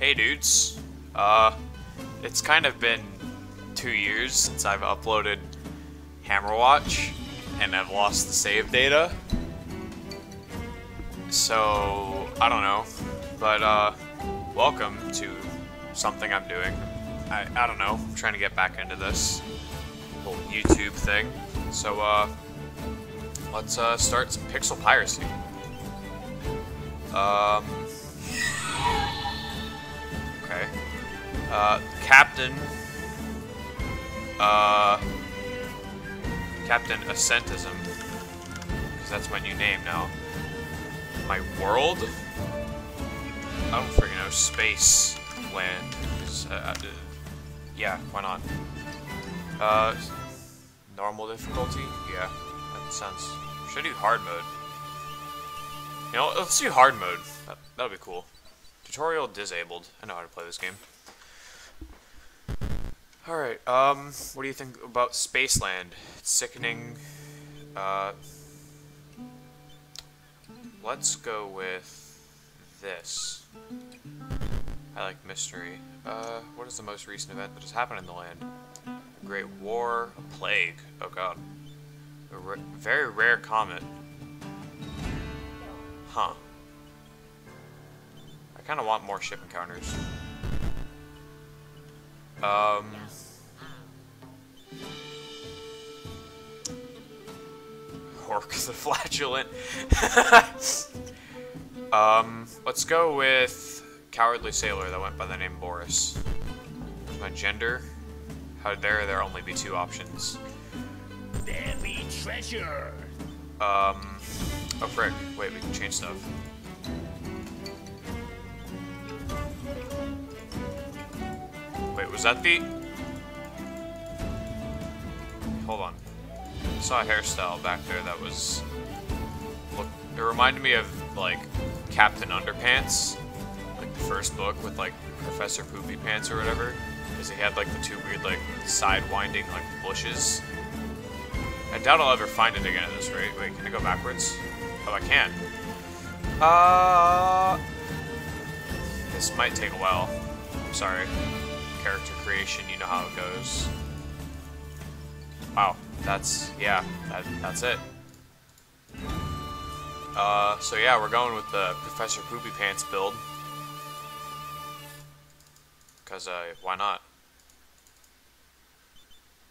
Hey dudes. Uh, it's kind of been two years since I've uploaded Hammerwatch, and I've lost the save data. So, I don't know. But, uh, welcome to something I'm doing. I, I don't know, I'm trying to get back into this whole YouTube thing. So, uh, let's, uh, start some pixel piracy. Um, Uh, Captain, uh, Captain Ascentism, because that's my new name now. My world? I don't freaking know. Space land. Uh, uh, yeah, why not? Uh, normal difficulty? Yeah, that sounds. Should I do hard mode? You know, let's do hard mode. That, that'll be cool. Tutorial disabled. I know how to play this game. Alright, um, what do you think about Spaceland? It's sickening. Uh, let's go with this. I like mystery. Uh, what is the most recent event that has happened in the land? Great War, a plague. Oh god. A ra very rare comet. Huh. I kind of want more ship encounters. Um... Orc the Flatulent. um, let's go with Cowardly Sailor that went by the name Boris. My gender? How dare there only be two options? There be treasure. Um, oh frick, wait, we can change stuff. Was that the... Hold on. I saw a hairstyle back there that was... Look, it reminded me of, like, Captain Underpants. Like, the first book with, like, Professor Poopy Pants or whatever. Because he had, like, the two weird, like, side-winding, like, bushes. I doubt I'll ever find it again at this rate. Wait, can I go backwards? Oh, I can. Uh... This might take a while. I'm sorry. Character creation, you know how it goes. Wow, that's, yeah, that, that's it. Uh, so yeah, we're going with the Professor Poopy Pants build. Because, uh, why not?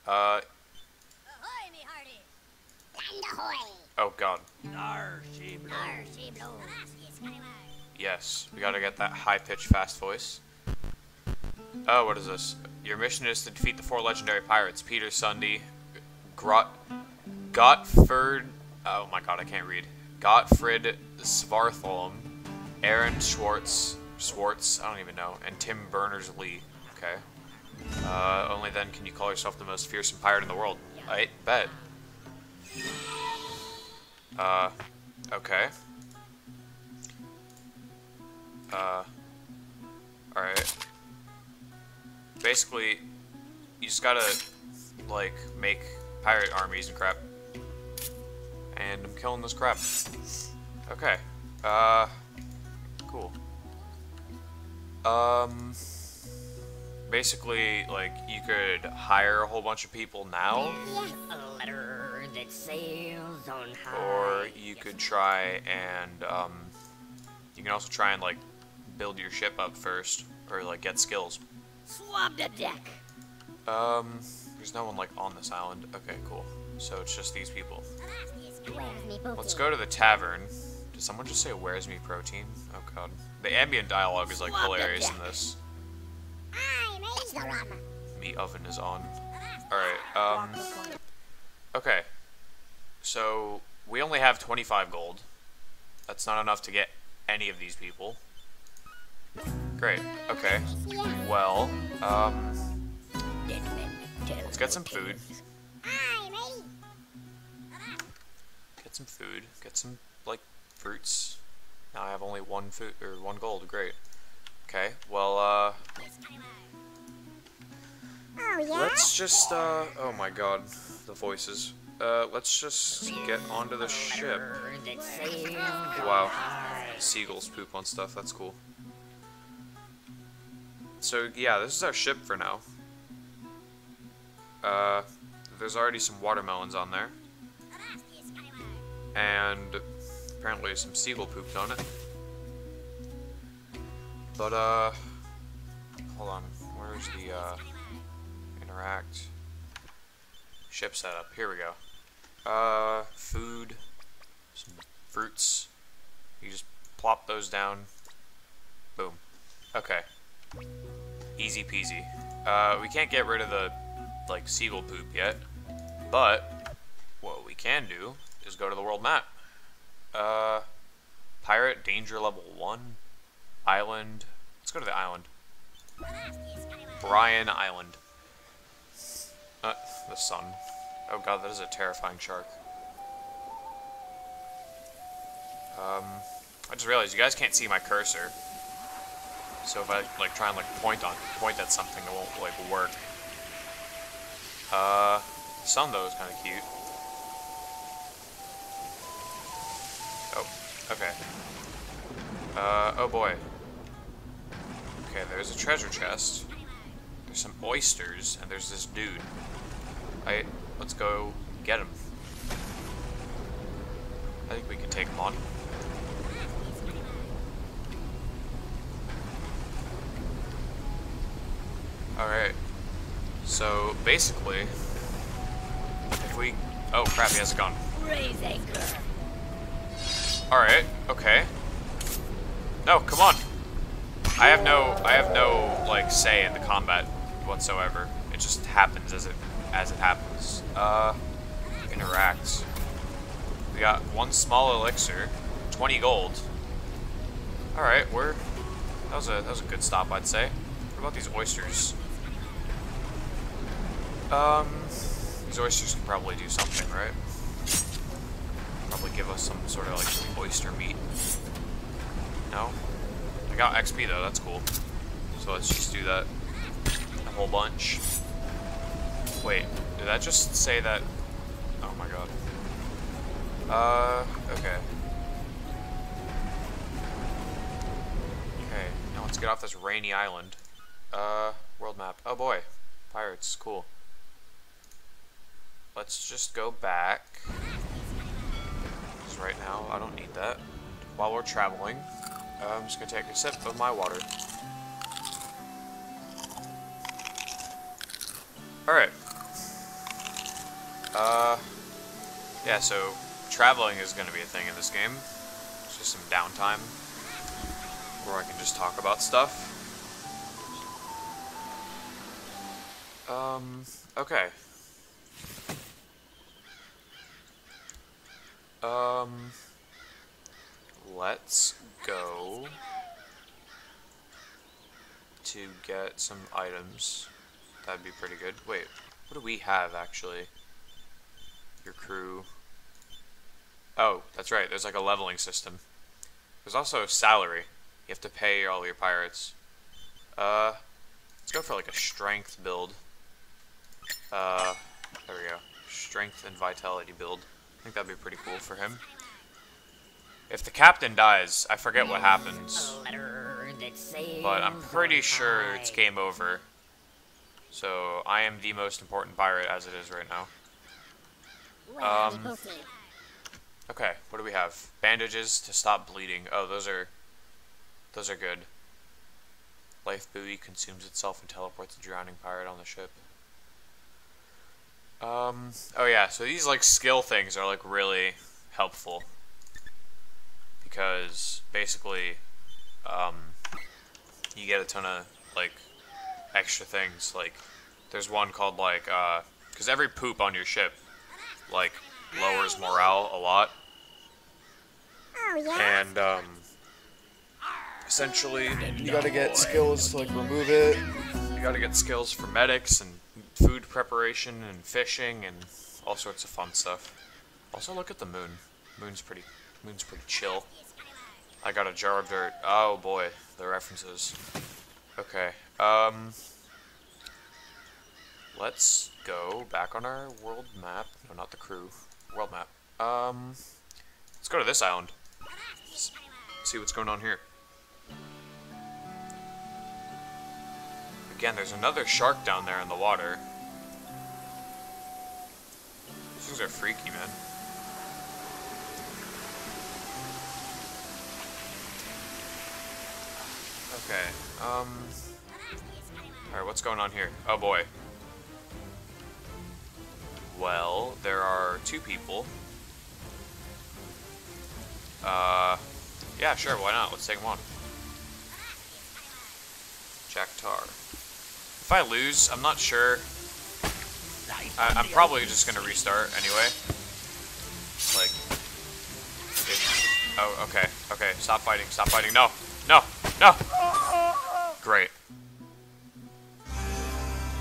Uh, Ahoy, me hearty! Land ahoy! oh god. Nar she blow. Arr, she blow. Yes, scallywag. Yes, we gotta get that high-pitched, fast voice. Oh, what is this? Your mission is to defeat the four legendary pirates, Peter Sunde, Grot... Gottfried... Oh my god, I can't read. Gottfried Svartholm, Aaron Swartz... Swartz, I don't even know, and Tim Berners-Lee. Okay. Uh, only then can you call yourself the most fearsome pirate in the world. I bet. Uh, okay. Uh, alright. Basically, you just gotta, like, make pirate armies and crap. And I'm killing this crap. Okay. Uh, cool. Um, basically, like, you could hire a whole bunch of people now, or you could try and, um, you can also try and, like, build your ship up first, or, like, get skills. Swab the deck. Um, there's no one, like, on this island. Okay, cool. So it's just these people. Where's me booty? Let's go to the tavern. Did someone just say, where's me protein? Oh, God. The ambient dialogue is, like, Swap hilarious in this. I raise the rum. Meat oven is on. Alright, um... Okay. So, we only have 25 gold. That's not enough to get any of these people. Great. Okay. Well, um... Let's get some food. Get some food. Get some, like, fruits. Now I have only one food, or one gold. Great. Okay, well, uh... Let's just, uh... Oh my god. The voices. Uh, let's just get onto the ship. Wow. Seagulls poop on stuff, that's cool. So yeah, this is our ship for now. Uh, there's already some watermelons on there. And apparently some seagull pooped on it. But, uh, hold on. Where's the, uh, interact ship setup? Here we go. Uh, food, some fruits. You just plop those down. Boom. Okay. Easy peasy. Uh, we can't get rid of the, like, seagull poop yet. But, what we can do is go to the world map. Uh, pirate danger level 1. Island. Let's go to the island. Brian Island. Uh, the sun. Oh god, that is a terrifying shark. Um, I just realized you guys can't see my cursor. So if I like try and like point on point at something, it won't like work. Uh, sun though is kind of cute. Oh, okay. Uh, oh boy. Okay, there's a treasure chest. There's some oysters, and there's this dude. I let's go get him. I think we can take him on. Alright. So, basically, if we... Oh, crap, he has a gun. Alright, okay. No, come on. I have no, I have no, like, say in the combat whatsoever. It just happens as it, as it happens. Uh, interact. We got one small elixir, 20 gold. Alright, we're, that was a, that was a good stop, I'd say. What about these oysters? Um, these oysters can probably do something, right? Probably give us some sort of like oyster meat. No? I got XP though, that's cool. So let's just do that a whole bunch. Wait, did that just say that? Oh my god. Uh, okay. Okay, now let's get off this rainy island. Uh, world map. Oh boy, pirates, cool. Let's just go back. Because right now, I don't need that. While we're traveling, uh, I'm just going to take a sip of my water. Alright. Uh, yeah, so traveling is going to be a thing in this game. It's just some downtime where I can just talk about stuff. Um, okay. Um, let's go to get some items. That'd be pretty good. Wait, what do we have actually? Your crew. Oh, that's right. There's like a leveling system. There's also a salary. You have to pay all your pirates. Uh, let's go for like a strength build. Uh, there we go. Strength and vitality build. I think that'd be pretty cool for him. If the captain dies, I forget what happens. But I'm pretty sure it's game over. So I am the most important pirate as it is right now. Um, okay, what do we have? Bandages to stop bleeding. Oh, those are those are good. Life buoy consumes itself and teleports a drowning pirate on the ship. Um, oh yeah, so these like skill things are like really helpful. Because basically um, you get a ton of like extra things. Like there's one called like because uh, every poop on your ship like lowers morale a lot. Oh, and um, essentially you gotta get skills to like remove it. you gotta get skills for medics and food preparation and fishing and all sorts of fun stuff. Also look at the moon. Moon's pretty moon's pretty chill. I got a jar of dirt. Oh boy the references. Okay um let's go back on our world map. No not the crew. World map. Um let's go to this island. See what's going on here. Again, there's another shark down there in the water. These things are freaky, man. Okay, um... Alright, what's going on here? Oh boy. Well, there are two people. Uh, yeah, sure, why not? Let's take them on. Jack Tar. I lose, I'm not sure. I, I'm probably just gonna restart anyway. Like, if, oh, okay, okay, stop fighting, stop fighting, no, no, no! Great.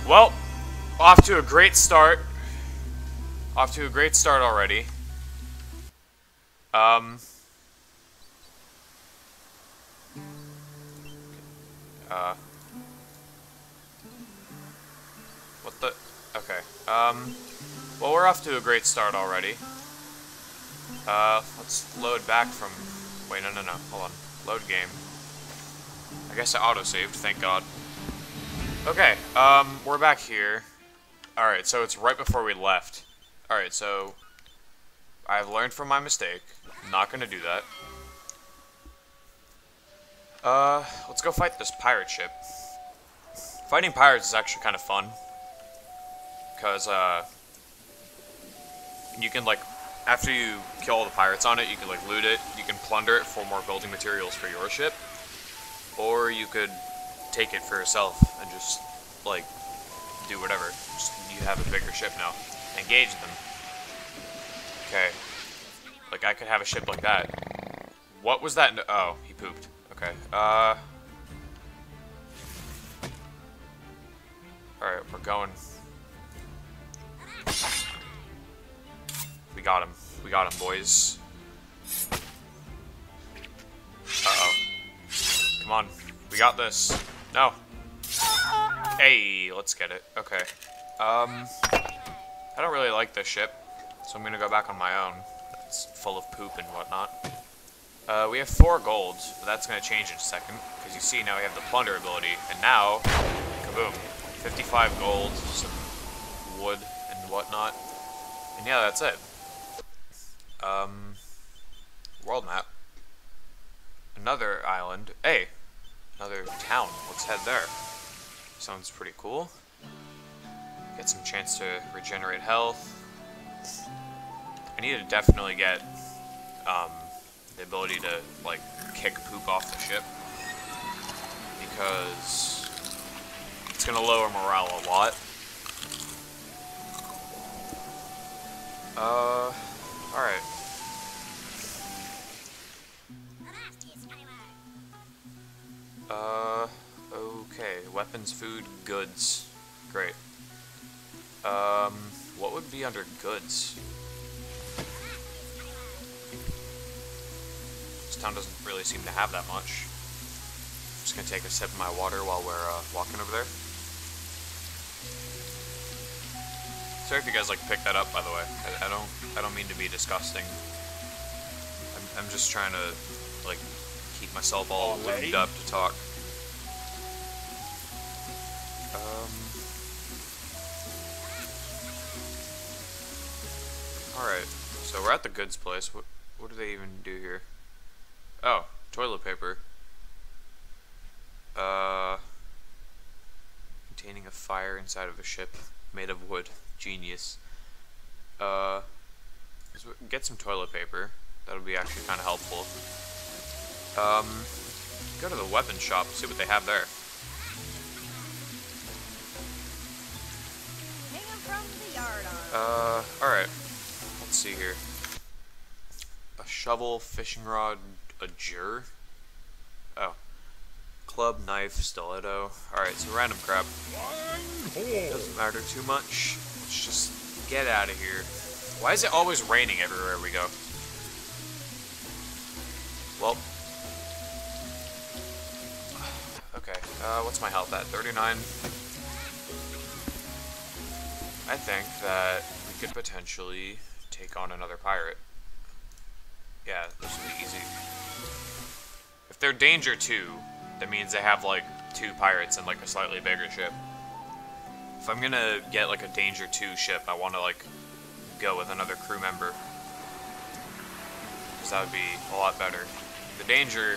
Well, off to a great start. Off to a great start already. Um. Uh. Okay. Um. Well, we're off to a great start already. Uh, let's load back from... Wait, no, no, no. Hold on. Load game. I guess I auto-saved, thank God. Okay, um, we're back here. Alright, so it's right before we left. Alright, so... I've learned from my mistake. I'm not gonna do that. Uh, let's go fight this pirate ship. Fighting pirates is actually kind of fun. Because, uh... You can, like, after you kill all the pirates on it, you can, like, loot it. You can plunder it for more building materials for your ship. Or you could take it for yourself and just, like, do whatever. Just, you have a bigger ship now. Engage them. Okay. Like, I could have a ship like that. What was that? Oh, he pooped. Okay. Uh... Alright, we're going. We got him. We got him, boys. Uh-oh. Come on. We got this. No. Hey, let's get it. Okay. Um, I don't really like this ship, so I'm gonna go back on my own. It's full of poop and whatnot. Uh, we have four gold, but that's gonna change in a second, because you see now we have the plunder ability, and now, kaboom, 55 gold, some wood whatnot, and yeah, that's it. Um, world map. Another island. Hey, another town. Let's head there. Sounds pretty cool. Get some chance to regenerate health. I need to definitely get um, the ability to like kick poop off the ship because it's gonna lower morale a lot. Uh, all right. Uh, okay. Weapons, food, goods. Great. Um, what would be under goods? This town doesn't really seem to have that much. I'm just gonna take a sip of my water while we're uh, walking over there. Sorry if you guys like picked that up, by the way. I, I don't, I don't mean to be disgusting. I'm, I'm just trying to like keep myself all lubed up to talk. Um. Alright, so we're at the goods place. What, what do they even do here? Oh, toilet paper. Uh. Containing a fire inside of a ship made of wood. Genius. Uh. Get some toilet paper. That'll be actually kind of helpful. Um, go to the weapon shop, see what they have there. Hang 'em from the yard. Uh, alright. Let's see here. A shovel, fishing rod, a jur. Oh. Club, knife, stiletto. Alright, so random crap. Doesn't matter too much. Let's just get out of here. Why is it always raining everywhere we go? Well. Okay, uh, what's my health at? 39. I think that we could potentially take on another pirate. Yeah, this would be easy. If they're danger 2, that means they have like two pirates and like a slightly bigger ship. If I'm gonna get like a Danger 2 ship, I want to like go with another crew member. Because that would be a lot better. The Danger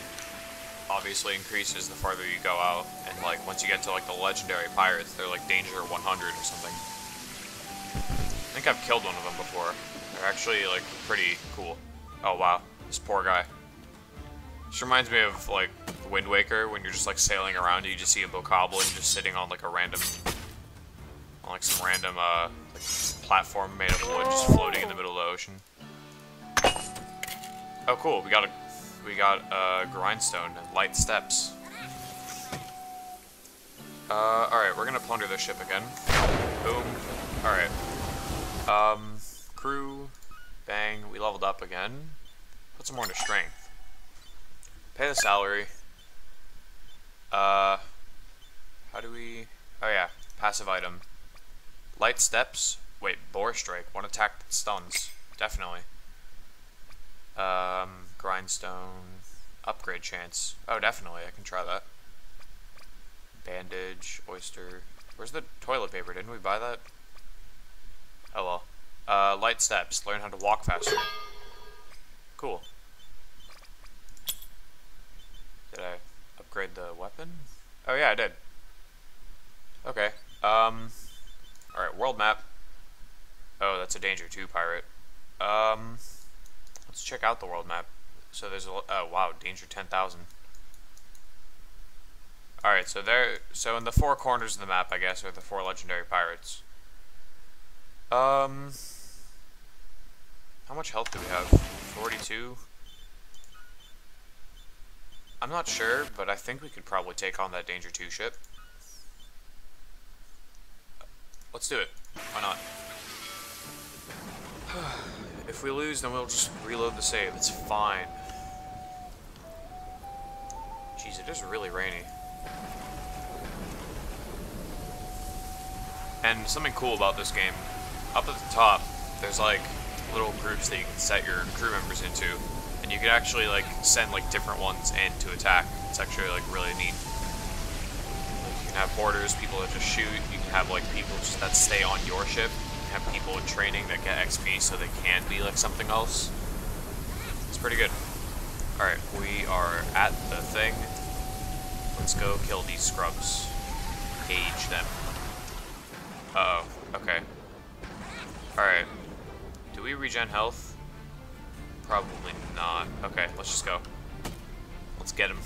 obviously increases the farther you go out, and like once you get to like the legendary pirates, they're like Danger 100 or something. I think I've killed one of them before. They're actually like pretty cool. Oh wow, this poor guy. This reminds me of like Wind Waker when you're just like sailing around and you just see a bokoblin just sitting on like a random, on like some random uh like platform made of wood just floating in the middle of the ocean. Oh cool, we got a we got a grindstone and light steps. Uh, alright, we're gonna plunder this ship again. Boom. Alright. Um, crew, bang, we leveled up again. Put some more into strength. Pay the salary. Uh, how do we... Oh yeah, passive item. Light steps. Wait, boar strike. One attack that stuns. Definitely. Um, grindstone. Upgrade chance. Oh, definitely. I can try that. Bandage. Oyster. Where's the toilet paper? Didn't we buy that? Oh well. Uh, light steps. Learn how to walk faster. Cool. Did I upgrade the weapon? Oh yeah, I did. Okay. Um. Alright, world map. Oh, that's a Danger too, pirate. Um. Let's check out the world map. So there's a. Oh, wow, Danger 10,000. Alright, so there. So in the four corners of the map, I guess, are the four legendary pirates. Um. How much health do we have? 42? I'm not sure, but I think we could probably take on that Danger 2 ship. Let's do it. Why not? if we lose, then we'll just reload the save. It's fine. Jeez, it is really rainy. And something cool about this game, up at the top, there's like little groups that you can set your crew members into, and you can actually like send like different ones in to attack. It's actually like really neat. You can have boarders, people that just shoot. You can have like people just that stay on your ship. You can have people in training that get XP so they can be like something else. It's pretty good. All right, we are at the thing. Let's go kill these scrubs. Age them. Uh oh. Okay. Alright. Do we regen health? Probably not. Okay, let's just go. Let's get him.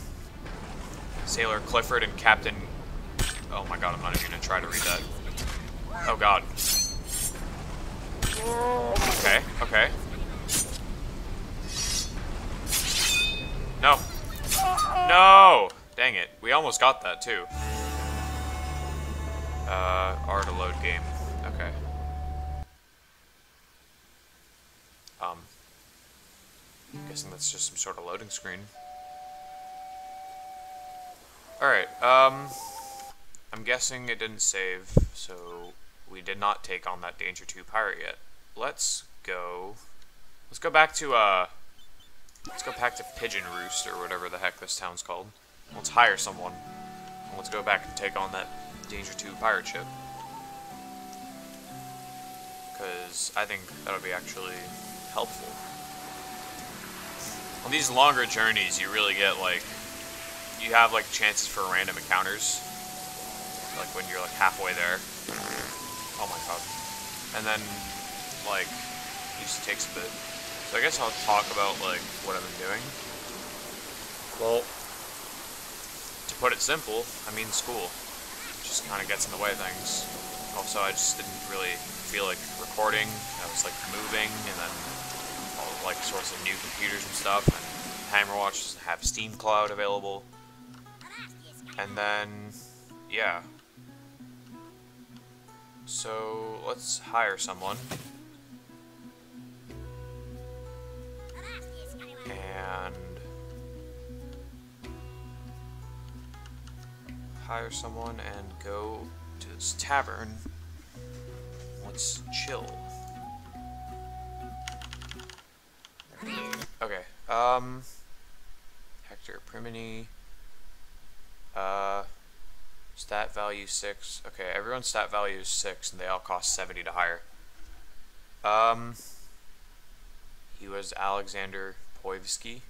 Sailor Clifford and Captain... Oh my god, I'm not even gonna try to read that. Oh god. Okay, okay. No. No! Dang it. We almost got that, too. Uh, R to load game. Okay. Um, guessing that's just some sort of loading screen. Alright, um, I'm guessing it didn't save, so we did not take on that Danger 2 pirate yet. Let's go, let's go back to, uh, let's go back to Pigeon Roost, or whatever the heck this town's called. Let's hire someone. Let's go back and take on that Danger 2 pirate ship. Because I think that'll be actually helpful. On these longer journeys, you really get, like, you have, like, chances for random encounters. Like, when you're, like, halfway there. Oh my god. And then, like, it just takes a bit. So I guess I'll talk about, like, what I've been doing. Well, to put it simple, I mean school. It just kind of gets in the way of things. Also, I just didn't really feel like recording. I was like moving, and then like sorts of new computers and stuff. And Hammerwatch have Steam Cloud available. And then, yeah. So let's hire someone. And hire someone and go to this tavern. Let's chill. Um, Hector Primini, uh, Stat value 6. Okay, everyone's stat value is 6, and they all cost 70 to hire. Um, he was Alexander Poivsky.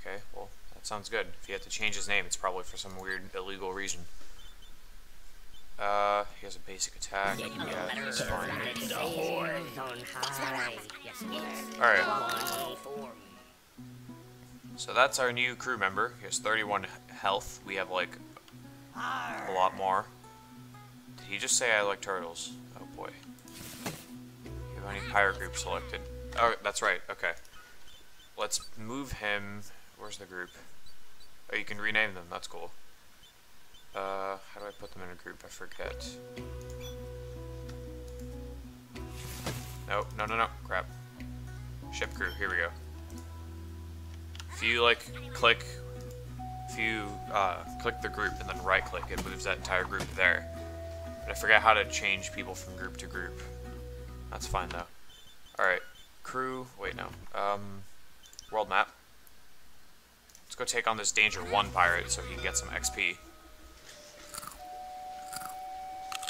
Okay, well, that sounds good. If he had to change his name, it's probably for some weird illegal reason. Uh, he has a basic attack. Yeah, that's fine. The horn. Alright, so that's our new crew member. He has 31 health. We have, like, a lot more. Did he just say I like turtles? Oh boy. You have any pirate group selected? Oh, that's right. Okay. Let's move him. Where's the group? Oh, you can rename them. That's cool. Uh, how do I put them in a group? I forget. No, no, no, no. Crap. Ship crew. Here we go. If you like click, if you uh, click the group and then right click, it moves that entire group there. But I forget how to change people from group to group. That's fine though. Alright, crew, wait no. Um, world map. Let's go take on this Danger 1 pirate so he can get some XP.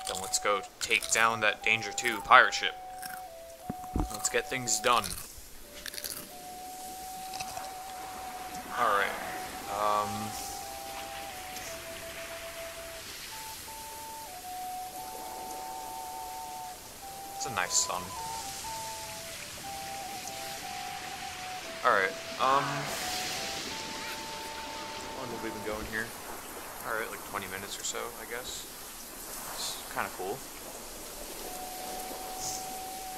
Then let's go take down that Danger 2 pirate ship. Let's get things done. Alright. Um... It's a nice sun. Alright, um... How long have we been going here? Alright, like 20 minutes or so, I guess. It's kind of cool.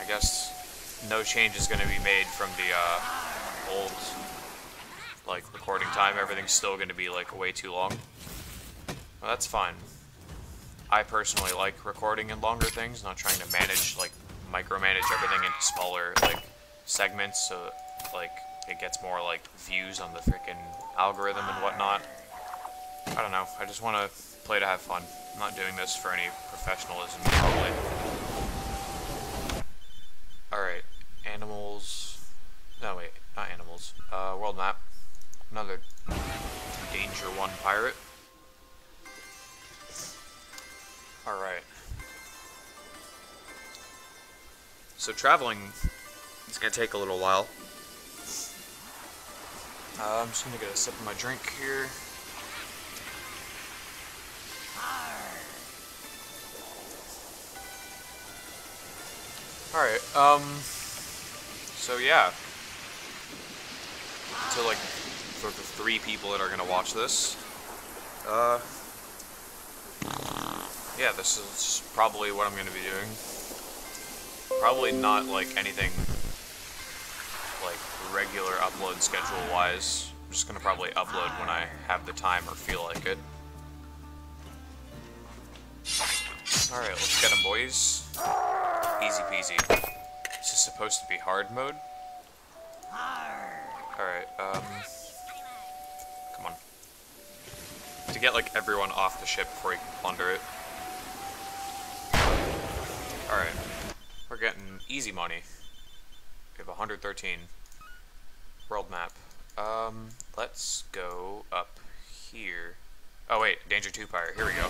I guess no change is going to be made from the uh, old like recording time. Everything's still going to be like way too long. Well, that's fine. I personally like recording in longer things, not trying to manage like micromanage everything into smaller like segments, so like it gets more like views on the freaking algorithm and whatnot. I don't know. I just want to play to have fun. I'm not doing this for any professionalism, So traveling is going to take a little while. Uh, I'm just going to get a sip of my drink here. Alright, um, so yeah. So like, for the three people that are gonna watch this, uh, yeah, this is probably what I'm gonna be doing. Probably not like anything like regular upload schedule wise. I'm just gonna probably upload when I have the time or feel like it. Alright, let's get them boys. Easy peasy. This is supposed to be hard mode? Alright, um... Come on. To get, like, everyone off the ship before you can plunder it. Alright. We're getting easy money. We have 113. World map. Um, let's go up here. Oh wait, Danger 2 Pirate. Here we go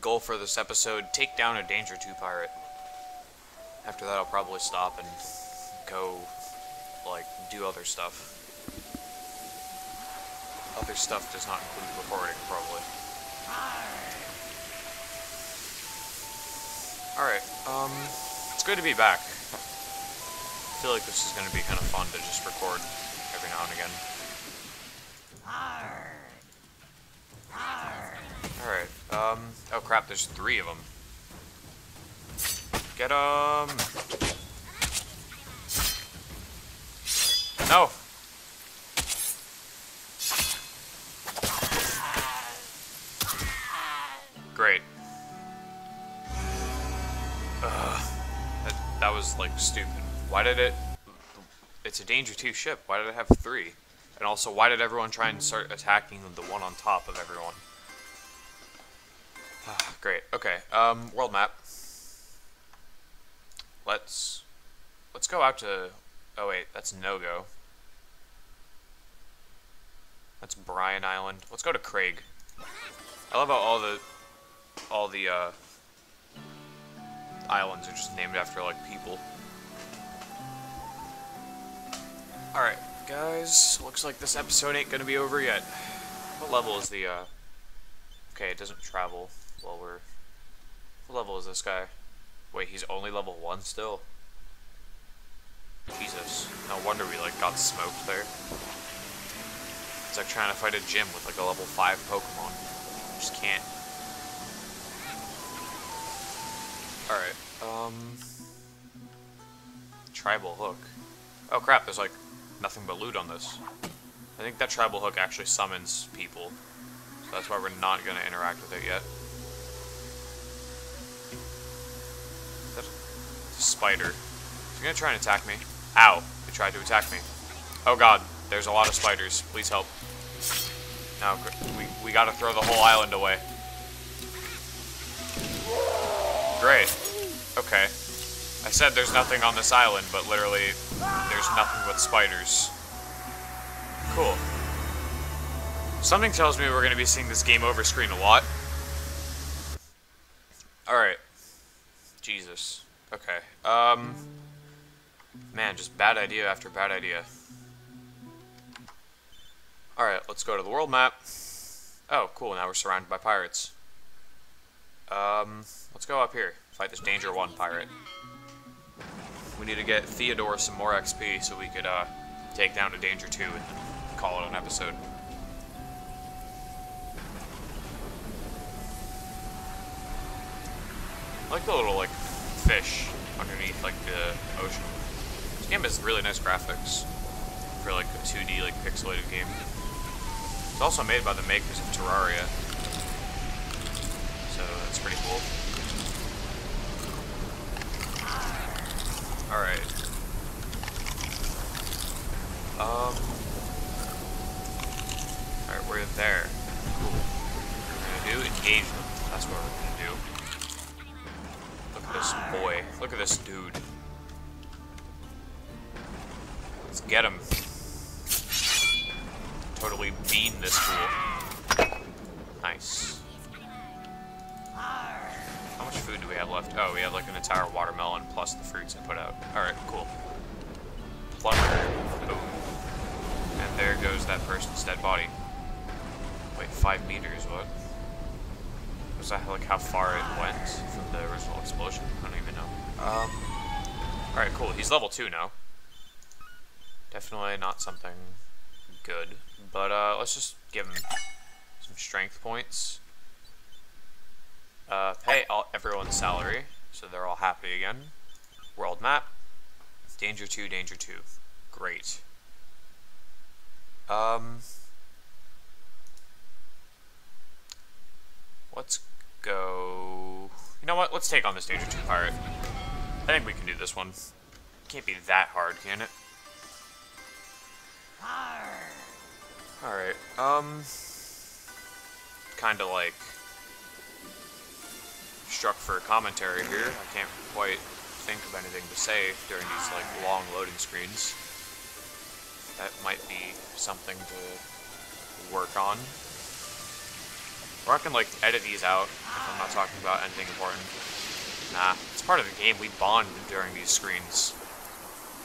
goal for this episode, take down a Danger 2 pirate. After that, I'll probably stop and go, like, do other stuff. Other stuff does not include recording, probably. Alright, um, it's good to be back. I feel like this is going to be kind of fun to just record every now and again. Alright, um, oh crap, there's three of them. Get them! No! Great. That, was, like, stupid. Why did it... It's a Danger 2 ship. Why did it have three? And also, why did everyone try and start attacking the one on top of everyone? Great. Okay. Um, world map. Let's let's go out to. Oh wait, that's no go. That's Bryan Island. Let's go to Craig. I love how all the all the uh, islands are just named after like people. All right, guys. Looks like this episode ain't gonna be over yet. What level is the? Uh... Okay, it doesn't travel while we're. What level is this guy? Wait, he's only level one still. Jesus. No wonder we like got smoked there. It's like trying to fight a gym with like a level 5 Pokemon. Just can't. Alright, um... Tribal Hook. Oh crap, there's like nothing but loot on this. I think that Tribal Hook actually summons people. So that's why we're not going to interact with it yet. That's a spider. Is he going to try and attack me? Ow, he tried to attack me. Oh god, there's a lot of spiders. Please help. No, we, we gotta throw the whole island away. Great. Okay. I said there's nothing on this island, but literally, there's nothing but spiders. Cool. Something tells me we're going to be seeing this game over screen a lot. Alright. Jesus. Okay. Um... Man, just bad idea after bad idea. Alright, let's go to the world map. Oh, cool, now we're surrounded by pirates. Um, let's go up here. Fight this Danger 1 pirate. We need to get Theodore some more XP so we could, uh, take down a Danger 2 and call it an episode. I like the little, like, fish underneath, like, the ocean. This game has really nice graphics for, like, a 2D, like, pixelated game. It's also made by the makers of Terraria. So that's pretty cool. Alright. Um. Alright, we're there. Cool. What we're gonna do? Engage them. That's what we're gonna do. Look at this boy. Look at this dude. Let's get him totally bean this fool. Nice. Food do we have left? Oh, we have like an entire watermelon plus the fruits I put out. Alright, cool. Plumber. Boom. And there goes that person's dead body. Wait, five meters, what? Was that like how far it went from the original explosion? I don't even know. Um. Alright, cool. He's level 2 now. Definitely not something good. But uh, let's just give him some strength points. Uh, pay all, everyone's salary, so they're all happy again. World map. Danger 2, Danger 2. Great. Um, let's go... You know what? Let's take on this Danger 2 pirate. I think we can do this one. Can't be that hard, can it? Alright, um... Kinda like... Struck for a commentary here. I can't quite think of anything to say during these, like, long loading screens. That might be something to work on. Or I can, like, edit these out if I'm not talking about anything important. Nah, it's part of the game. We bond during these screens.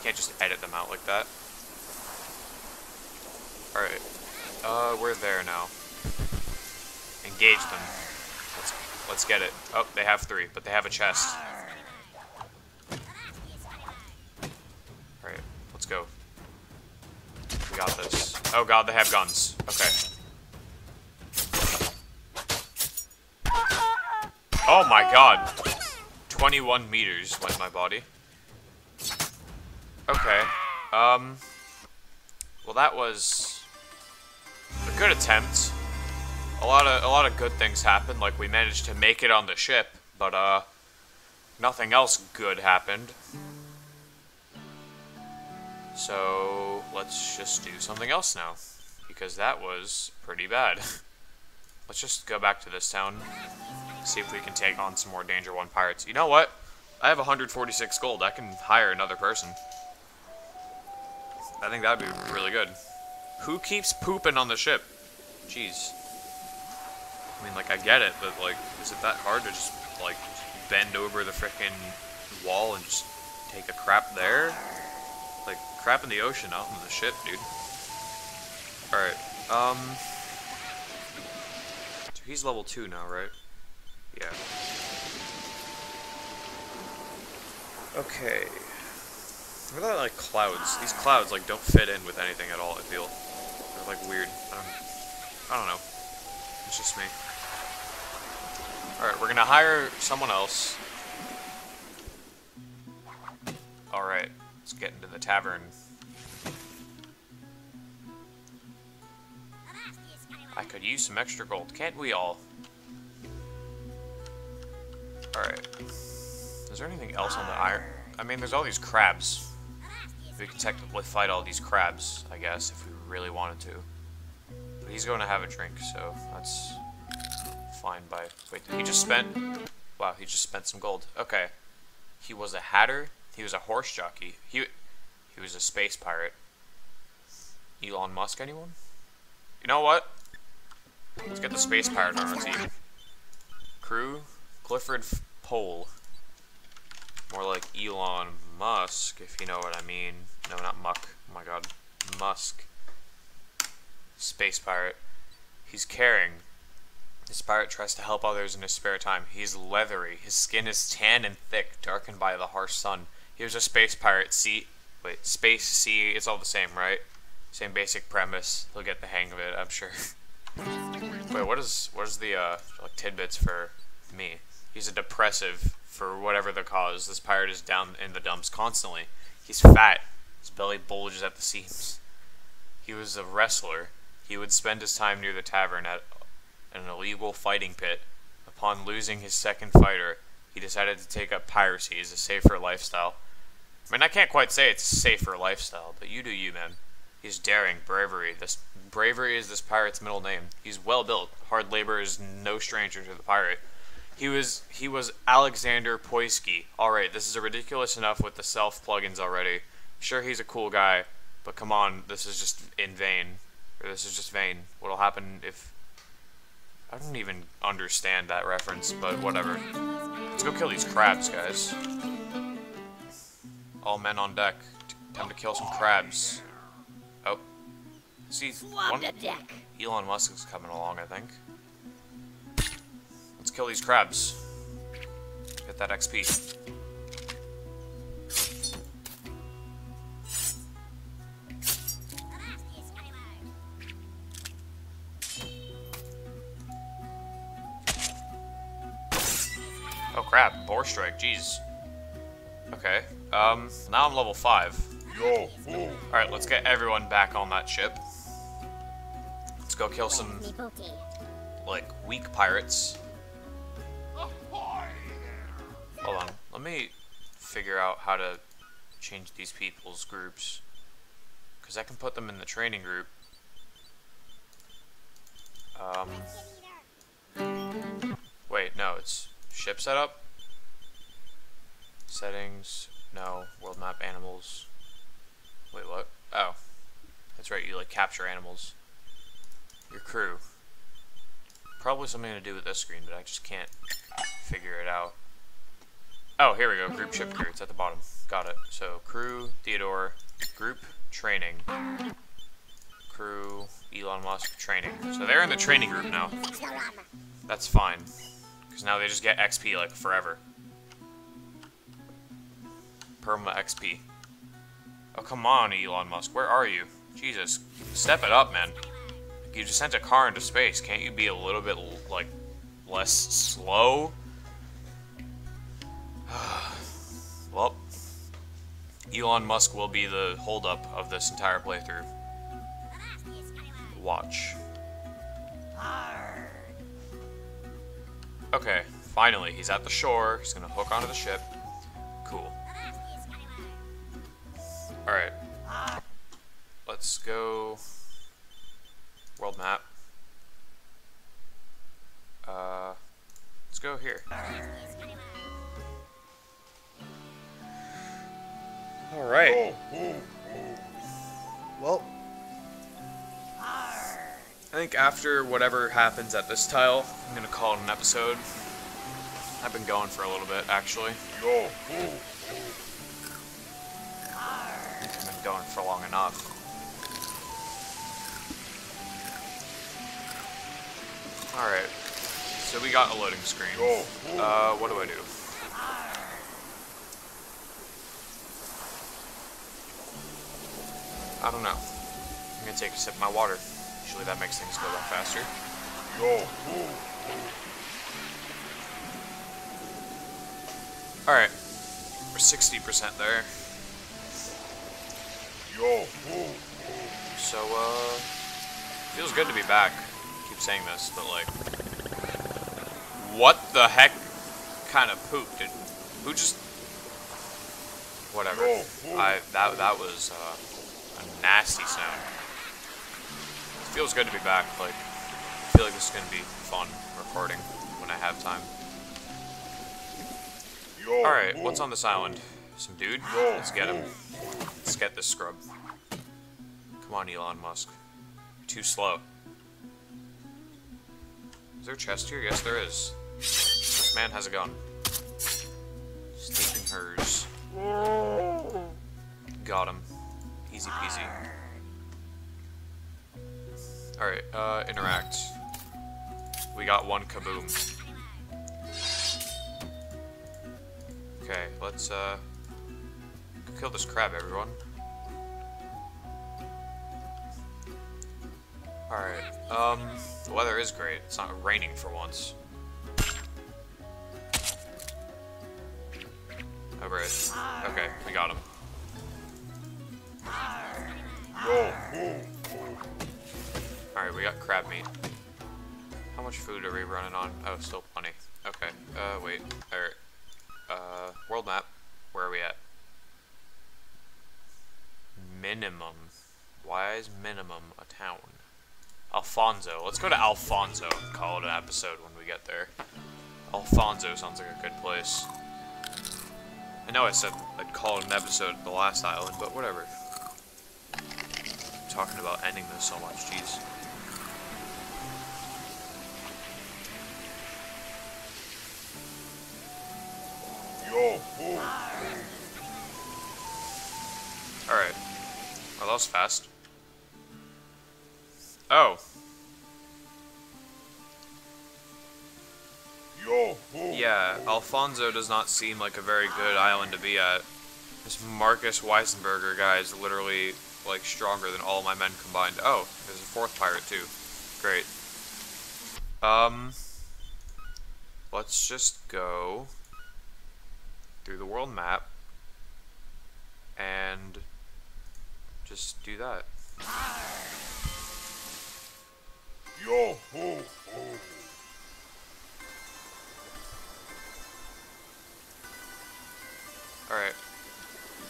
You can't just edit them out like that. Alright. Uh, we're there now. Engage them. Let's, let's get it. Oh, they have three, but they have a chest. Alright, let's go. We got this. Oh god, they have guns. Okay. Oh my god. 21 meters went my body. Okay. Um... Well, that was a good attempt. A lot of a lot of good things happened, like we managed to make it on the ship, but uh nothing else good happened. So let's just do something else now. Because that was pretty bad. let's just go back to this town. See if we can take on some more Danger 1 pirates. You know what? I have 146 gold. I can hire another person. I think that'd be really good. Who keeps pooping on the ship? Jeez. I mean, like, I get it, but, like, is it that hard to just, like, bend over the frickin' wall and just take a crap there? Like, crap in the ocean, out in the ship, dude. Alright, um... So he's level 2 now, right? Yeah. Okay. Look at that, like, clouds. These clouds, like, don't fit in with anything at all, I feel. They're, like, weird. I don't, I don't know. It's just me. Alright, we're gonna hire someone else. Alright, let's get into the tavern. I could use some extra gold, can't we all? Alright. Is there anything else on the iron? I mean, there's all these crabs. We could technically fight all these crabs, I guess, if we really wanted to. But he's going to have a drink, so that's fine by... Wait, he just spent... Wow, he just spent some gold. Okay. He was a hatter. He was a horse jockey. He, he was a space pirate. Elon Musk, anyone? You know what? Let's get the space pirate on our team. Crew, Clifford Pole. More like Elon Musk, if you know what I mean. No, not Muck. Oh my god. Musk. Space pirate. He's caring. This pirate tries to help others in his spare time. He's leathery. His skin is tan and thick, darkened by the harsh sun. Here's a space pirate. See, wait, space, sea, it's all the same, right? Same basic premise. He'll get the hang of it, I'm sure. wait, what is what is the uh like tidbits for me? He's a depressive for whatever the cause. This pirate is down in the dumps constantly. He's fat. His belly bulges at the seams. He was a wrestler. He would spend his time near the tavern at an illegal fighting pit. Upon losing his second fighter, he decided to take up piracy as a safer lifestyle. I mean, I can't quite say it's a safer lifestyle, but you do you, man. He's daring, bravery. This bravery is this pirate's middle name. He's well built. Hard labor is no stranger to the pirate. He was he was Alexander Poisky. All right, this is ridiculous enough with the self plugins already. Sure, he's a cool guy, but come on, this is just in vain. Or this is just vain. What'll happen if I don't even understand that reference, but whatever. Let's go kill these crabs, guys. All men on deck. Time to kill some crabs. Oh. See, one, deck. Elon Musk is coming along, I think. Let's kill these crabs. Get that XP. Crap, Boar Strike, jeez. Okay, um, now I'm level 5. Yo. Alright, let's get everyone back on that ship. Let's go kill some, like, weak pirates. Hold on, let me figure out how to change these people's groups. Because I can put them in the training group. Um, wait, no, it's ship setup? Settings, no, world map animals. Wait, what? Oh, that's right, you like capture animals. Your crew. Probably something to do with this screen, but I just can't figure it out. Oh, here we go. Group ship crew. It's at the bottom. Got it. So, crew, Theodore, group, training. Crew, Elon Musk, training. So they're in the training group now. That's fine. Because now they just get XP, like, forever. Perma XP. Oh, come on, Elon Musk. Where are you? Jesus. Step it up, man. You just sent a car into space. Can't you be a little bit, like, less slow? well, Elon Musk will be the holdup of this entire playthrough. Watch. Okay, finally, he's at the shore. He's gonna hook onto the ship. Alright. Let's go. World map. Uh, let's go here. Alright. Well, I think after whatever happens at this tile, I'm gonna call it an episode. I've been going for a little bit, actually. Been going for long enough. Alright. So we got a loading screen. Uh, what do I do? I don't know. I'm gonna take a sip of my water. Usually that makes things go a lot faster. Alright. We're 60% there. So, uh, feels good to be back. Keep saying this, but like, what the heck kind of poop did, who just, whatever. I, that, that was, uh, a nasty sound. feels good to be back, like, I feel like this is gonna be fun recording when I have time. Alright, what's on this island? Some dude? Let's get him. Let's get this scrub. Come on, Elon Musk. You're too slow. Is there a chest here? Yes, there is. This man has a gun. Steeping hers. Got him. Easy peasy. Alright, uh, interact. We got one kaboom. Okay, let's, uh, kill this crab, everyone. Alright, um, the weather is great. It's not raining for once. Alright, okay, we got him. Alright, we got crab meat. How much food are we running on? Oh, still plenty. Okay, uh, wait. Alright. Uh, world map. Where are we at? Minimum. Why is minimum a town? Alfonso. Let's go to Alfonso and call it an episode when we get there. Alfonso sounds like a good place. I know I said I'd call it an episode the last island, but whatever. I'm talking about ending this so much, jeez. Yo! Alright. Well, that was fast. Oh. Yeah, Alfonso does not seem like a very good island to be at. This Marcus Weisenberger guy is literally, like, stronger than all my men combined. Oh, there's a fourth pirate, too. Great. Um, let's just go through the world map and just do that. Yo ho ho. Alright.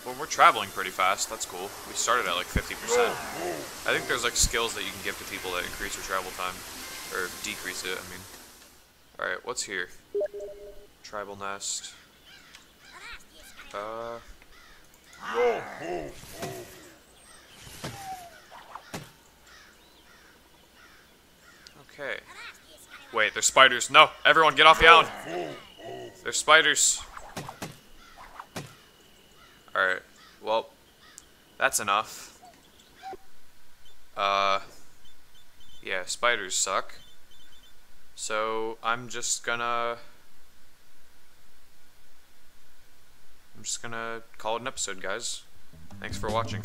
Well, we're traveling pretty fast. That's cool. We started at like 50%. I think there's like skills that you can give to people that increase your travel time. Or decrease it, I mean. Alright, what's here? Tribal nest. Uh, Yo ho ho. Okay. Wait, there's spiders. No, everyone get off the island. There's spiders. Alright, well, that's enough. Uh, yeah, spiders suck. So, I'm just gonna... I'm just gonna call it an episode, guys. Thanks for watching.